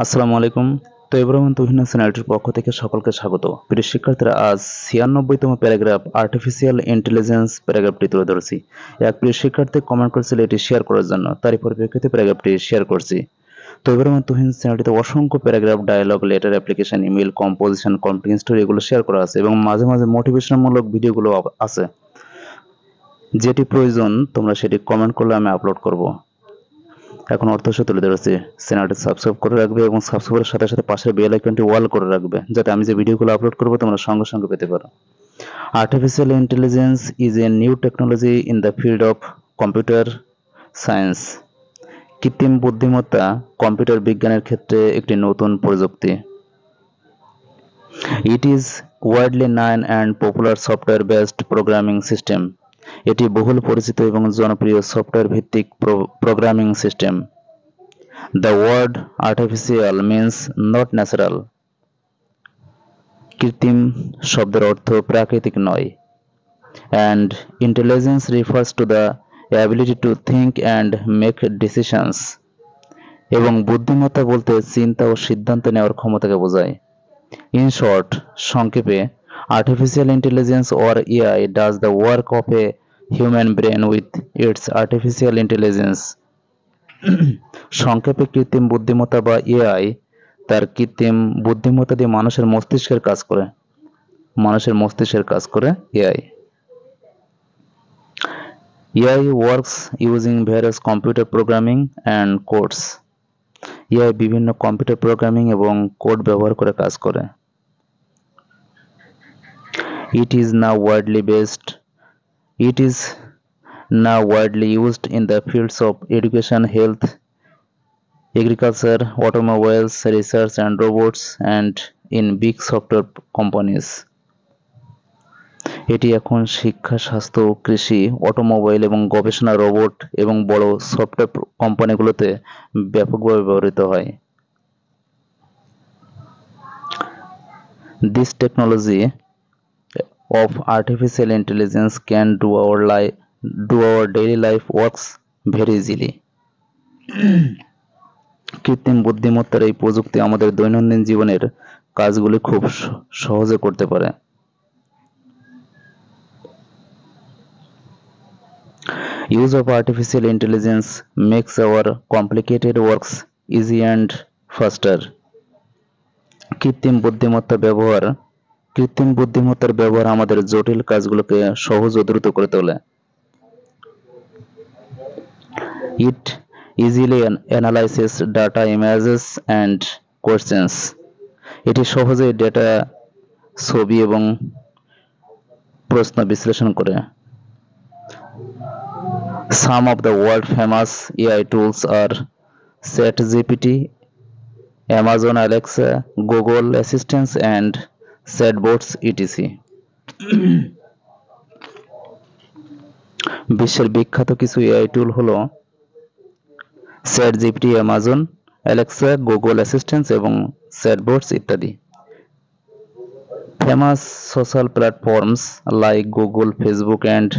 আসসালামু আলাইকুম। তো ইব্রাহিম তুহিনা চ্যানেলটির পক্ষ থেকে সকলকে স্বাগত। প্রিয় শিক্ষার্থীরা, আজ ছিয়ানব্বইতম প্যারাগ্রাফ আর্টিফিশিয়াল ইন্টেলিজেন্স প্যারাগ্রাফটি তুলে ধরেছি। এক প্রিয় শিক্ষার্থী কমেন্ট করেছিল, এটি শেয়ার করার জন্য। তারই পরিপ্রেক্ষিতে প্যারাগ্রাফটি শেয়ার করছি। তো ইব্রাহিম তুহিন চ্যানেলটিতে অসংখ্য paragraph dialogue letter application email composition complete story এগুলো শেয়ার করা আছে এবং মাঝে মাঝে মোটিভেশনমূলক ভিডিওগুলো আছে। যেটি প্রয়োজন, তোমরা সেটি কমেন্ট করলে আমি আপলোড করব। এখন অর্থ সহ তুলে ধরেছি। চ্যানেলটি সাবস্ক্রাইব করে রাখবে এবং সাবস্ক্রাইবের সাথে সাথে পাশের বেল আইকনটি ওয়াল করে রাখবে, যাতে আমি যে ভিডিওগুলো আপলোড করব তোমরা সঙ্গে সঙ্গে পেতে পারো। Artificial intelligence is a new technology in the field of computer science কৃত্রিম বুদ্ধিমত্তা কম্পিউটার বিজ্ঞানের ক্ষেত্রে একটি নতুন প্রযুক্তি। It is widely known and popular software based programming system এটি বহুল পরিচিত এবং জনপ্রিয় সফটওয়্যার ভিত্তিক programming system the word artificial means not natural কৃত্রিম শব্দের অর্থ প্রাকৃতিক নয়। And intelligence refers to the ability to think and make decisions এবং বুদ্ধিমত্তা বলতে চিন্তা ও সিদ্ধান্ত নেওয়ার ক্ষমতাকে বোঝায়। ইন শর্ট সংক্ষেপে artificial intelligence or AI does the work of a human brain with its artificial intelligence সংক্ষেপে কৃত্রিম বুদ্ধিমত্তা বা এআই তার কৃত্রিম বুদ্ধিমত্তা দিয়ে মানুষের মস্তিষ্কের কাজ করে। মানুষের মস্তিষ্কের কাজ করে AI AI works using various computer programming and codes AI বিভিন্ন কম্পিউটার প্রোগ্রামিং এবং কোড ব্যবহার করে কাজ করে। It is now widely based It is now widely used in the fields of education, health, agriculture, automobiles, research and robots, and in big software companies. এটি এখন শিক্ষা স্বাস্থ্য কৃষি অটোমোবাইল এবং গবেষণা রোবট এবং বড় সফটওয়্যার কোম্পানিগুলোতে ব্যাপকভাবে ব্যবহৃত হয় this technology of artificial intelligence can do our life do our daily life works very easily. কৃত্রিম বুদ্ধিমত্তার এই প্রযুক্তি আমাদের দৈনন্দিন জীবনের কাজগুলি খুব সহজে করতে পারে। Use of artificial intelligence makes our complicated works easy and faster কৃত্রিম বুদ্ধিমত্তা ব্যবহার কৃত্রিম বুদ্ধিমত্তার ব্যবহার আমাদের জটিল কাজগুলোকে সহজ ও দ্রুত করে তোলে। It easily analysis data images and questions এটি সহজে ডেটা ছবি এবং প্রশ্ন বিশ্লেষণ করে। Some of the world famous AI tools are chat GPT Amazon Alexa Google assistance and chatbots etc বিশ্বের বিখ্যাত কিছু এআই টুল হলো chat GPT Amazon Alexa Google assistance এবং স্যাটবোটস ইত্যাদি। Famous social platforms like Google Facebook and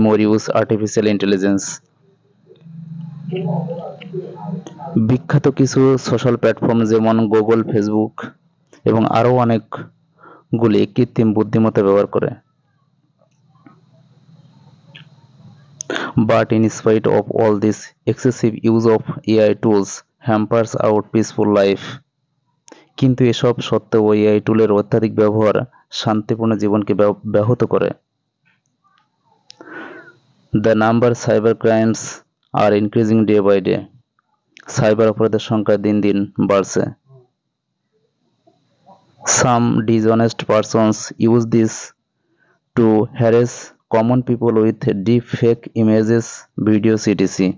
more use artificial intelligence বিখ্যাত কিছু social platform যেমন Google Facebook এবং আরও অনেক গুলি কৃত্রিম বুদ্ধিমত্তা ব্যবহার করে। But in spite of all this, excessive use of AI tools hampers our peaceful life. কিন্তু এসব সত্ত্বেও এআই টুলের অত্যাধিক ব্যবহার শান্তিপূর্ণ জীবনকে ব্যাহত করে। The number cyber crimes are increasing day by day cyber অপরাধের সংখ্যা দিন দিন বাড়ছে। Some dishonest persons use this to harass common people with deep fake images, videos, etc.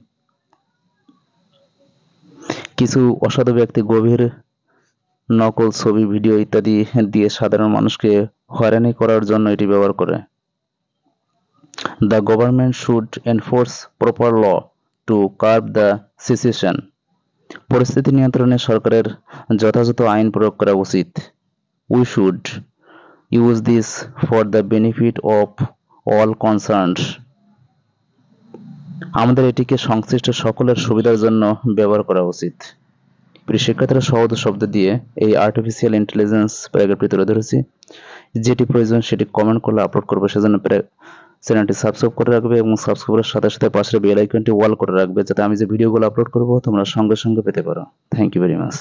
কিছু অসাধু ব্যক্তি গভীর নকল ছবি ভিডিও ইত্যাদি দিয়ে সাধারণ মানুষকে হয়রানি করার জন্য এটি ব্যবহার করে। The government should enforce proper law to curb the situation পরিস্থিতি নিয়ন্ত্রণে সরকারের যথাযথ আইন প্রয়োগ করা উচিত। We should use this for the benefit of all concerned. আমাদের এটিকে সংশ্লিষ্ট সকলের সুবিধার জন্য ব্যবহার করা উচিত। প্রিয় শিক্ষার্থীরা, সহজ শব্দ দিয়ে এই আর্টিফিশিয়াল ইন্টেলিজেন্স প্যারাগ্রাফটি তুলে ধরেছি। যেটি প্রয়োজন সেটি কমেন্ট করলে আপলোড করবে, সেজন্য চ্যানেলটি সাবস্ক্রাইব করে রাখবে এবং সাবস্ক্রাইবের সাথে সাথে পাশের বেল আইকনটি ওয়াল করে রাখবে, যাতে আমি যে ভিডিওগুলো আপলোড করব, তোমরা সঙ্গে সঙ্গে পেতে পারো। Thank you very much